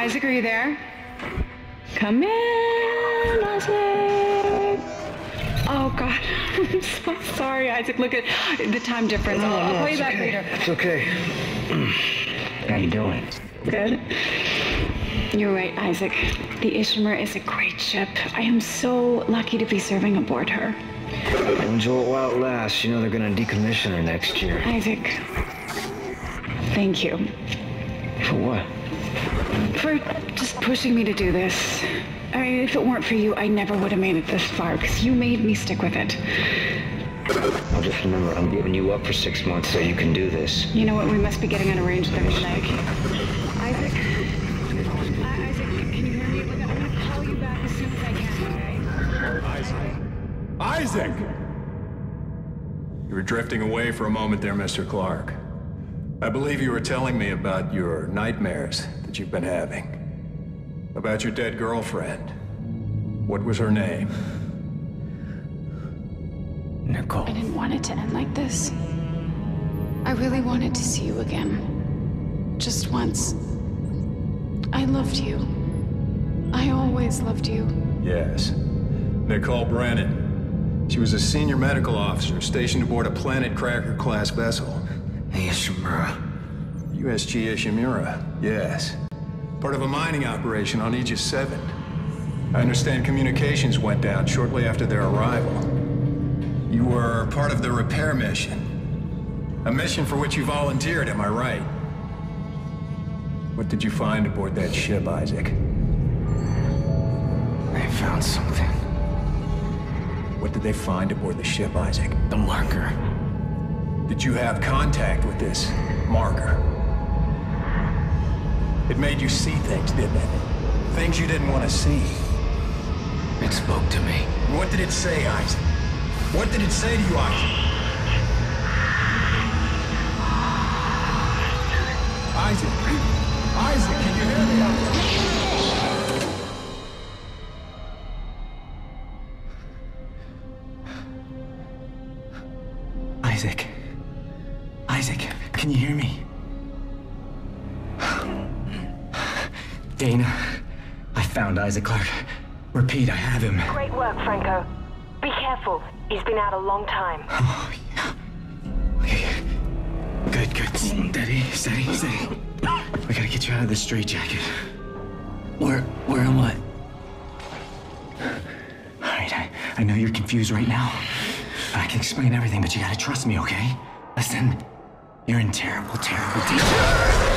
Isaac, are you there? Come in, Isaac. Oh God, I'm so sorry, Isaac. Look at the time difference. I'll, I'll call you back later. It's okay. How you doing? Good. You're right, Isaac. The Ishimura is a great ship. I am so lucky to be serving aboard her. Enjoy it while it lasts. You know they're gonna decommission her next year. Isaac, thank you For what? For just pushing me to do this. I mean, if it weren't for you, I never would have made it this far because you made me stick with it. I'll just remember I'm giving you up for six months so you can do this. You know what? We must be getting an arranged third leg. Isaac. Isaac, can you hear me? Look, I'm gonna call you back as soon as I can. Okay? Isaac! Isaac! You were drifting away for a moment there, Mr. Clarke. I believe you were telling me about your nightmares that you've been having. About your dead girlfriend. What was her name? Nicole. I didn't want it to end like this. I really wanted to see you again. Just once. I loved you. I always loved you. Yes. Nicole Brennan. She was a senior medical officer stationed aboard a Planet Cracker class vessel. Ishimura. USG Ishimura, yes. Part of a mining operation on Aegis 7. I understand communications went down shortly after their arrival. You were part of the repair mission. A mission for which you volunteered, am I right? What did you find aboard that ship, Isaac? I found something. What did they find aboard the ship, Isaac? The marker. Did you have contact with this marker? It made you see things, didn't it? Things you didn't want to see. It spoke to me. What did it say, Isaac? What did it say to you, Isaac? Isaac? Isaac, can you hear me? Isaac. Isaac, can you hear me? Daina, I found Isaac Clarke. Repeat, I have him. Great work, Franco. Be careful. He's been out a long time. Oh, yeah. Okay. Good, good. Steady, steady, steady. We gotta get you out of this straitjacket. Where, where am I? All right, I, I know you're confused right now. I can explain everything, but you gotta trust me, okay? Listen, you're in terrible, terrible danger.